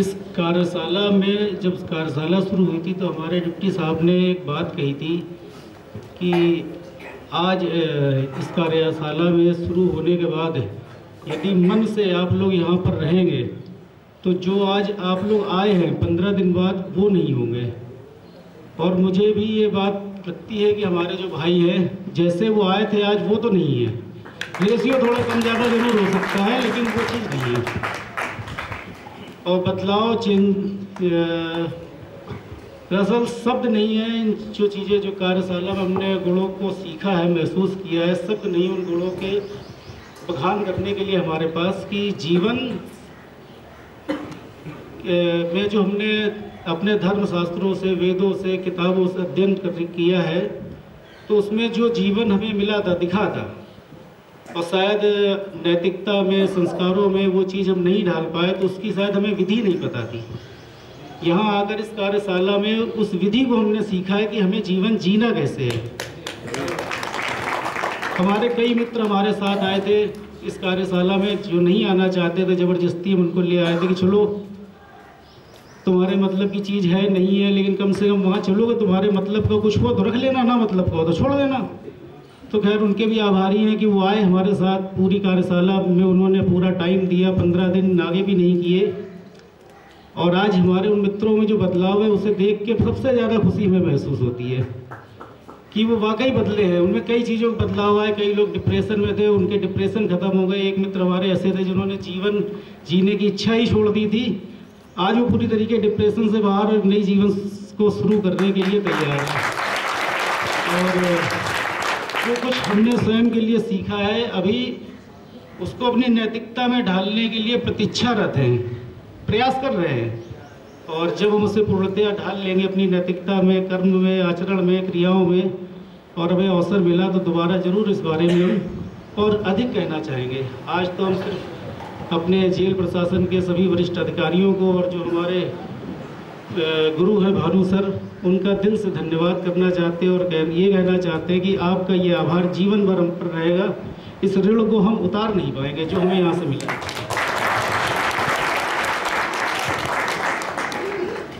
इस कार्यशाला में जब कार्यशाला शुरू हुई थी तो हमारे डिप्टी साहब ने एक बात कही थी कि आज इस कार्यशाला में शुरू होने के बाद यदि मन से आप लोग यहाँ पर रहेंगे तो जो आज आप लोग आए हैं, पंद्रह दिन बाद वो नहीं होंगे। और मुझे भी ये बात लगती है कि हमारे जो भाई हैं, जैसे वो आए थे, आज वो तो नहीं है। रेशियो थोड़ा कम ज़्यादा ज़रूर हो सकता है, लेकिन वो चीज़ नहीं है। और बदलाव चेंज दरअसल शब्द नहीं है, इन जो चीज़ें जो कार्यशाला में हमने गुणों को सीखा है, महसूस किया है शब्द नहीं उन गुणों के बखान करने के लिए हमारे पास कि जीवन में जो हमने अपने धर्म शास्त्रों से, वेदों से, किताबों से अध्ययन किया है तो उसमें जो जीवन हमें मिला था, दिखा था और शायद नैतिकता में, संस्कारों में वो चीज़ हम नहीं ढाल पाए तो उसकी शायद हमें विधि नहीं पता थी। यहाँ आकर इस कार्यशाला में उस विधि को हमने सीखा है कि हमें जीवन जीना कैसे है। हमारे कई मित्र हमारे साथ आए थे इस कार्यशाला में, जो नहीं आना चाहते थे, ज़बरदस्ती हम उनको ले आए थे कि चलो, तुम्हारे मतलब की चीज़ है, नहीं है, लेकिन कम से कम वहाँ चलोगे, तुम्हारे मतलब का कुछ हो तो रख लेना, ना मतलब का तो छोड़ देना। तो खैर उनके भी आभारी हैं कि वो आए हमारे साथ पूरी कार्यशाला में। उन्होंने पूरा टाइम दिया, पंद्रह दिन आगे भी नहीं किए। और आज हमारे उन मित्रों में जो बदलाव है, उसे देख के सबसे ज़्यादा खुशी हमें महसूस होती है कि वो वाकई बदले हैं। उनमें कई चीज़ों का बदलाव आए, कई लोग डिप्रेशन में थे, उनके डिप्रेशन खत्म हो गए। एक मित्र हमारे ऐसे थे जिन्होंने जीवन जीने की इच्छा ही छोड़ दी थी। आज वो पूरी तरीके डिप्रेशन से बाहर नई जीवन को शुरू करने के लिए तैयार है। और जो कुछ हमने स्वयं के लिए सीखा है, अभी उसको अपनी नैतिकता में ढालने के लिए प्रतीक्षारत हैं। प्रयास कर रहे हैं। और जब हम उसे पूर्णतया ढाल लेंगे अपनी नैतिकता में, कर्म में, आचरण में, क्रियाओं में, और हमें अवसर मिला तो दोबारा ज़रूर इस बारे में और अधिक कहना चाहेंगे। आज तो हम सिर्फ़ अपने जेल प्रशासन के सभी वरिष्ठ अधिकारियों को और जो हमारे गुरु है भानु सर, उनका दिल से धन्यवाद करना चाहते हैं और ये कहना चाहते हैं कि आपका ये आभार जीवन भर हम पर रहेगा। इस ऋण को हम उतार नहीं पाएँगे जो हमें यहाँ से मिला।